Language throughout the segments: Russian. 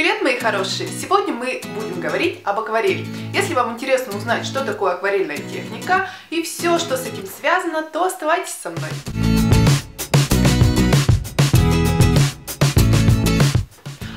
Привет, мои хорошие! Сегодня мы будем говорить об акварели. Если вам интересно узнать, что такое акварельная техника и все, что с этим связано, то оставайтесь со мной.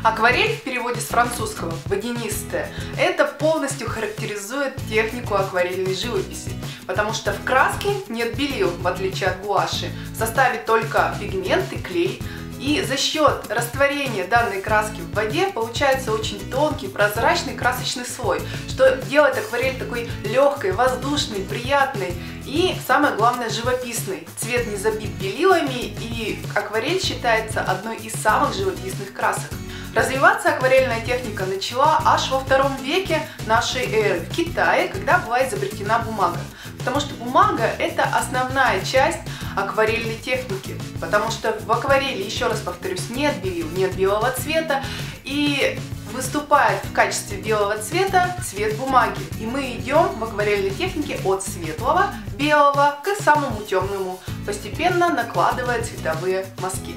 Акварель в переводе с французского «водянистая» это полностью характеризует технику акварельной живописи, потому что в краске нет белил, в отличие от гуаши. В составе только пигмент и клей, и за счет растворения данной краски в воде получается очень тонкий, прозрачный красочный слой, что делает акварель такой легкой, воздушной, приятной и, самое главное, живописной. Цвет не забит белилами и акварель считается одной из самых живописных красок. Развиваться акварельная техника начала аж во втором веке нашей эры в Китае, когда была изобретена бумага. Потому что бумага – это основная часть акварельной техники. Потому что в акварели, еще раз повторюсь, нет белил, нет белого цвета. И выступает в качестве белого цвета цвет бумаги. И мы идем в акварельной технике от светлого белого к самому темному, постепенно накладывая цветовые мазки.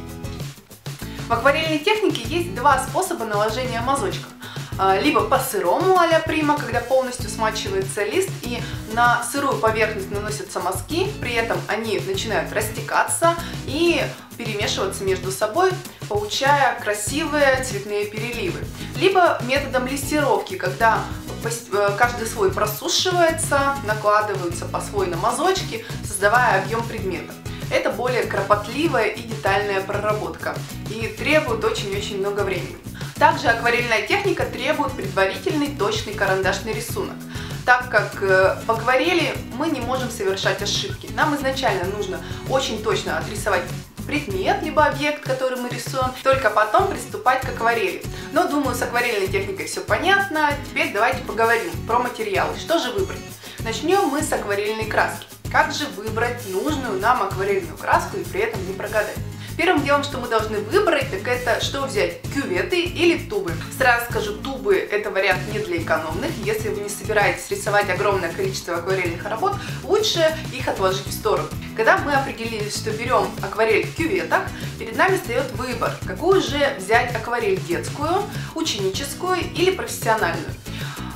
В акварельной технике есть два способа наложения мазочков. А, либо по сырому а-ля прима, когда полностью смачивается лист и на сырую поверхность наносятся мазки, при этом они начинают растекаться и перемешиваться между собой, получая красивые цветные переливы. Либо методом листировки, когда э, каждый слой просушивается, накладываются по слой на мазочки, создавая объем предмета. Это более кропотливая и детальная проработка и требует очень-очень много времени. Также акварельная техника требует предварительный точный карандашный рисунок, так как э, в акварели мы не можем совершать ошибки. Нам изначально нужно очень точно отрисовать предмет, либо объект, который мы рисуем, только потом приступать к акварели. Но думаю, с акварельной техникой все понятно. Теперь давайте поговорим про материалы. Что же выбрать? Начнем мы с акварельной краски. Как же выбрать нужную нам акварельную краску и при этом не прогадать? Первым делом, что мы должны выбрать, так это что взять, кюветы или тубы. Сразу скажу, тубы это вариант не для экономных. Если вы не собираетесь рисовать огромное количество акварельных работ, лучше их отложить в сторону. Когда мы определились, что берем акварель в кюветах, перед нами встает выбор, какую же взять акварель детскую, ученическую или профессиональную.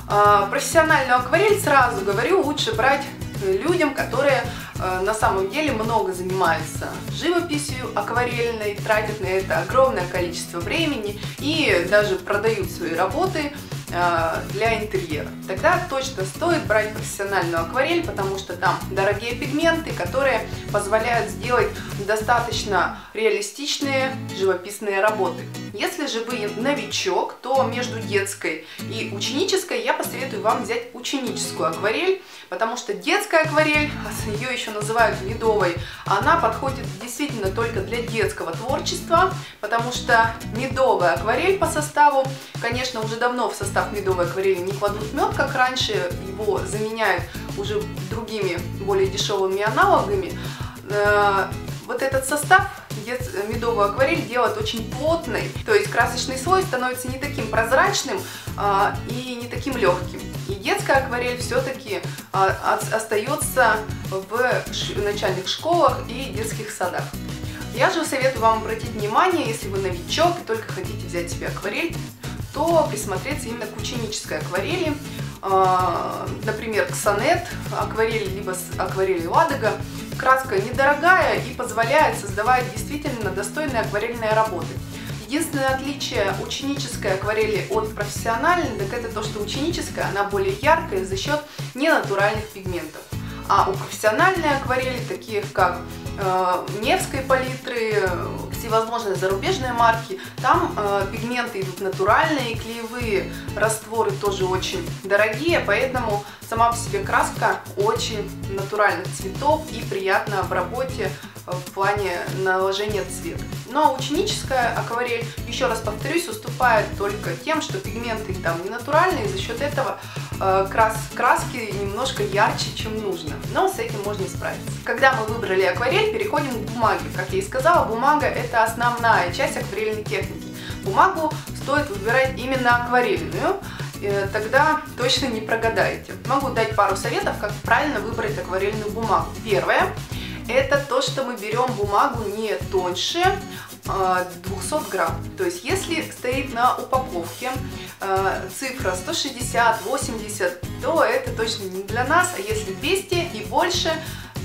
А, профессиональную акварель, сразу говорю, лучше брать людям, которые на самом деле много занимаются живописью акварельной, тратят на это огромное количество времени и даже продают свои работы э, для интерьера. Тогда точно стоит брать профессиональную акварель, потому что там дорогие пигменты, которые позволяют сделать достаточно реалистичные живописные работы. Если же вы новичок, то между детской и ученической я посоветую вам взять ученическую акварель, потому что детская акварель, ее еще называют медовой, она подходит действительно только для детского творчества, потому что медовая акварель по составу, конечно, уже давно в состав медовой акварели не кладут мед, как раньше, его заменяют уже другими, более дешевыми аналогами. Э, вот этот состав медовую акварель делает очень плотной, то есть красочный слой становится не таким прозрачным а, и не таким легким. Детская акварель все-таки а, остается в начальных школах и детских садах. Я же советую вам обратить внимание, если вы новичок и только хотите взять себе акварель, то присмотреться именно к ученической акварели, а, например, к сонет акварели, либо акварели Ладога. Краска недорогая и позволяет создавать действительно достойные акварельные работы. Единственное отличие ученической акварели от профессиональной, так это то, что ученическая, она более яркая за счет ненатуральных пигментов. А у профессиональной акварели, таких как э, Невской палитры, всевозможные зарубежные марки, там э, пигменты идут натуральные, клеевые растворы тоже очень дорогие, поэтому сама по себе краска очень натуральных цветов и приятна в работе в плане наложения цвета. Но ученическая акварель, еще раз повторюсь, уступает только тем, что пигменты там не натуральные, за счет этого крас, краски немножко ярче, чем нужно. Но с этим можно справиться. Когда мы выбрали акварель, переходим к бумаге. Как я и сказала, бумага это основная часть акварельной техники. Бумагу стоит выбирать именно акварельную, э, тогда точно не прогадаете. Могу дать пару советов, как правильно выбрать акварельную бумагу. Первое – это то, что мы берем бумагу не тоньше 200 грамм. То есть если стоит на упаковке цифра 160, 80, то это точно не для нас, а если 200 и больше,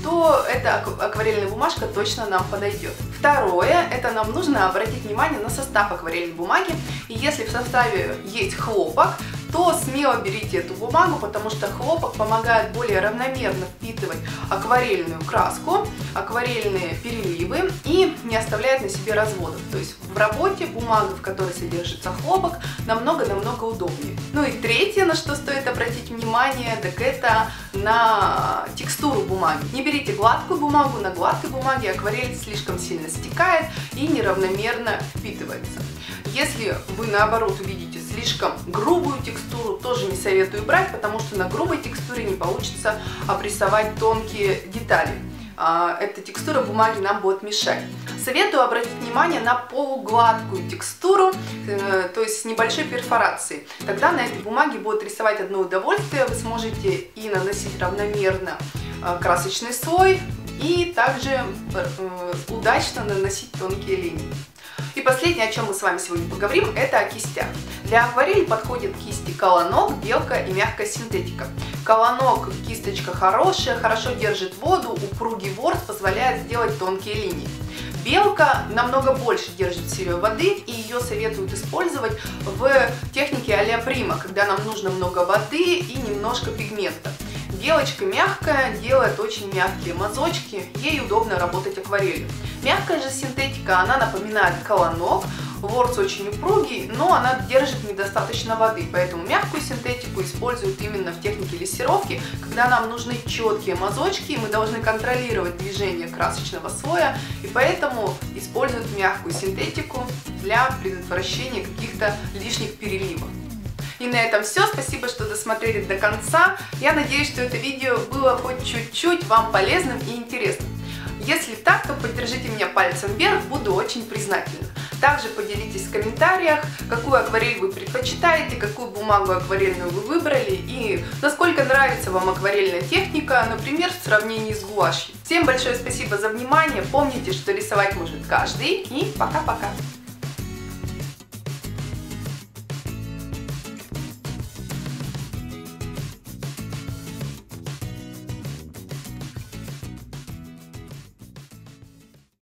то эта акварельная бумажка точно нам подойдет. Второе, это нам нужно обратить внимание на состав акварельной бумаги. И если в составе есть хлопок, то смело берите эту бумагу, потому что хлопок помогает более равномерно впитывать акварельную краску, акварельные переливы и не оставляет на себе разводов. То есть в работе бумага, в которой содержится хлопок, намного-намного удобнее. Ну и третье, на что стоит обратить внимание, так это на текстуру бумаги. Не берите гладкую бумагу, на гладкой бумаге акварель слишком сильно стекает и неравномерно впитывается. Если вы наоборот увидите слишком грубую текстуру, тоже не советую брать, потому что на грубой текстуре не получится обрисовать тонкие детали. А, эта текстура бумаги нам будет мешать. Советую обратить внимание на полугладкую текстуру, э, то есть с небольшой перфорацией. Тогда на этой бумаге будет рисовать одно удовольствие, вы сможете и наносить равномерно э, красочный слой, и также э, удачно наносить тонкие линии. И последнее, о чем мы с вами сегодня поговорим, это о кистях. Для акварели подходят кисти колонок, белка и мягкая синтетика. Колонок кисточка хорошая, хорошо держит воду, упругий ворс позволяет сделать тонкие линии. Белка намного больше держит в себе воды, и ее советуют использовать в технике а-ля прима, когда нам нужно много воды и немножко пигмента. Белочка мягкая, делает очень мягкие мазочки, ей удобно работать акварелью. Мягкая же синтетика, она напоминает колонок, ворс очень упругий, но она держит недостаточно воды, поэтому мягкую синтетику используют именно в технике лессировки, когда нам нужны четкие мазочки, и мы должны контролировать движение красочного слоя, и поэтому используют мягкую синтетику для предотвращения каких-то лишних переливов. И на этом все. Спасибо, что досмотрели до конца. Я надеюсь, что это видео было хоть чуть-чуть вам полезным и интересным. Если так, то поддержите меня пальцем вверх, буду очень признательна. Также поделитесь в комментариях, какую акварель вы предпочитаете, какую бумагу акварельную вы выбрали и насколько нравится вам акварельная техника, например, в сравнении с гуашью. Всем большое спасибо за внимание, помните, что рисовать может каждый и пока-пока!